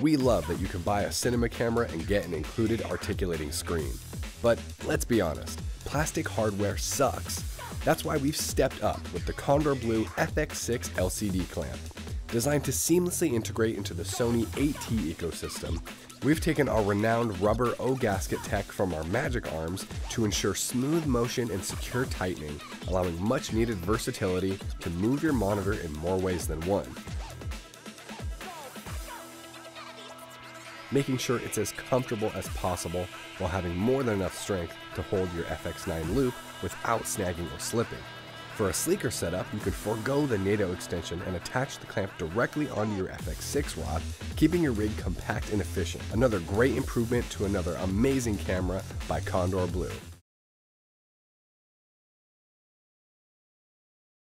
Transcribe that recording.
We love that you can buy a cinema camera and get an included articulating screen. But let's be honest, plastic hardware sucks. That's why we've stepped up with the Kondor Blue FX6 LCD clamp. Designed to seamlessly integrate into the Sony 8T ecosystem, we've taken our renowned rubber O gasket tech from our Magic arms to ensure smooth motion and secure tightening, allowing much needed versatility to move your monitor in more ways than one. Making sure it's as comfortable as possible while having more than enough strength to hold your FX9 loupe without snagging or slipping. For a sleeker setup, you can forego the NATO extension and attach the clamp directly onto your FX6 rod, keeping your rig compact and efficient. Another great improvement to another amazing camera by Kondor Blue.